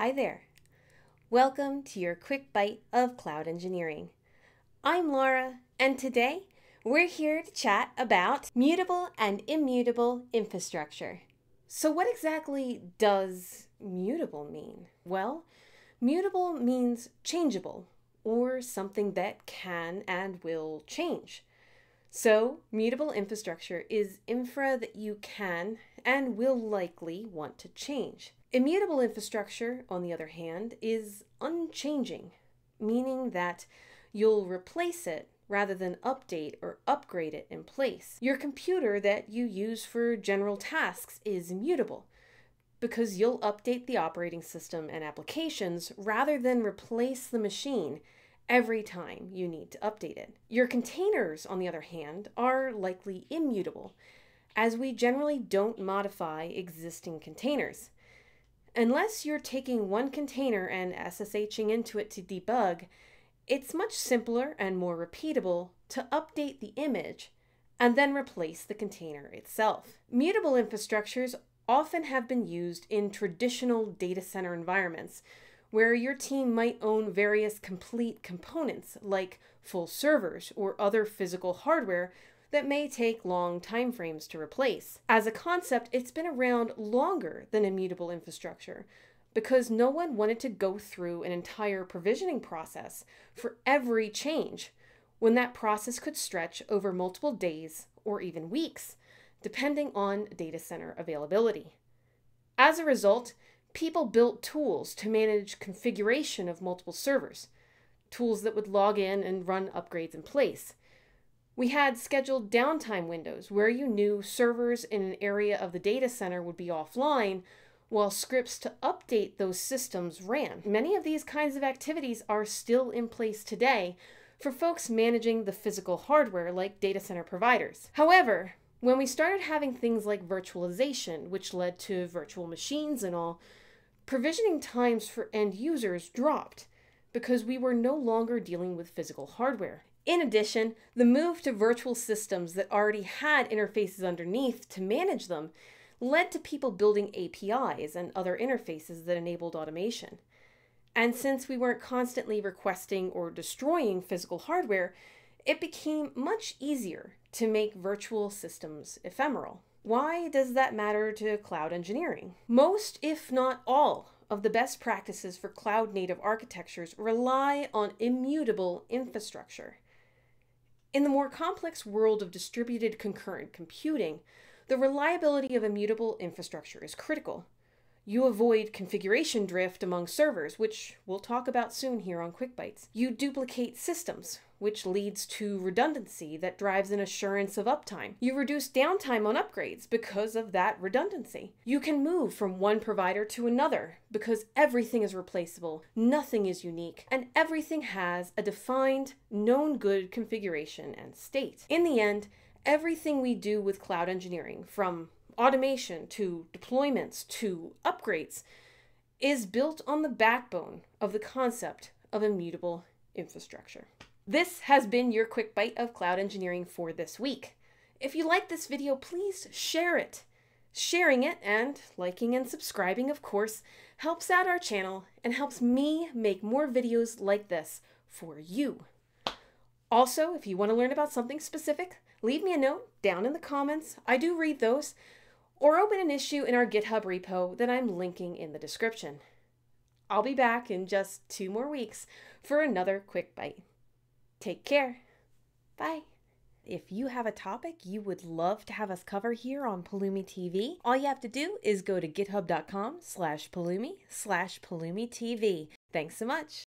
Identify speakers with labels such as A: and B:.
A: Hi there. Welcome to your quick bite of cloud engineering. I'm Laura, and today we're here to chat about mutable and immutable infrastructure. So, what exactly does mutable mean? Well, mutable means changeable or something that can and will change. So, mutable infrastructure is infra that you can and will likely want to change. Immutable infrastructure, on the other hand, is unchanging, meaning that you'll replace it rather than update or upgrade it in place. Your computer that you use for general tasks is immutable because you'll update the operating system and applications rather than replace the machine every time you need to update it. Your containers, on the other hand, are likely immutable, as we generally don't modify existing containers. Unless you're taking one container and SSHing into it to debug, it's much simpler and more repeatable to update the image and then replace the container itself. Mutable infrastructures often have been used in traditional data center environments where your team might own various complete components like full servers or other physical hardware that may take long timeframes to replace. As a concept, it's been around longer than immutable infrastructure because no one wanted to go through an entire provisioning process for every change when that process could stretch over multiple days or even weeks, depending on data center availability. As a result, people built tools to manage configuration of multiple servers, tools that would log in and run upgrades in place. We had scheduled downtime windows where you knew servers in an area of the data center would be offline while scripts to update those systems ran. Many of these kinds of activities are still in place today for folks managing the physical hardware like data center providers. However, when we started having things like virtualization, which led to virtual machines and all, provisioning times for end users dropped because we were no longer dealing with physical hardware. In addition, the move to virtual systems that already had interfaces underneath to manage them led to people building APIs and other interfaces that enabled automation. And since we weren't constantly requesting or destroying physical hardware, it became much easier to make virtual systems ephemeral. Why does that matter to cloud engineering? Most, if not all, of the best practices for cloud native architectures rely on immutable infrastructure. In the more complex world of distributed concurrent computing, the reliability of immutable infrastructure is critical. You avoid configuration drift among servers, which we'll talk about soon here on Quick Bites. You duplicate systems, which leads to redundancy that drives an assurance of uptime. You reduce downtime on upgrades because of that redundancy. You can move from one provider to another because everything is replaceable, nothing is unique, and everything has a defined, known good configuration and state. In the end, everything we do with cloud engineering, from automation to deployments to upgrades is built on the backbone of the concept of immutable infrastructure. This has been your quick bite of cloud engineering for this week. If you like this video, please share it. Sharing it and liking and subscribing, of course, helps out our channel and helps me make more videos like this for you. Also, if you want to learn about something specific, leave me a note down in the comments. I do read those, or open an issue in our GitHub repo that I'm linking in the description. I'll be back in just two more weeks for another quick bite. Take care. Bye. If you have a topic you would love to have us cover here on Pulumi TV, all you have to do is go to github.com slash Pulumi slash Pulumi TV. Thanks so much.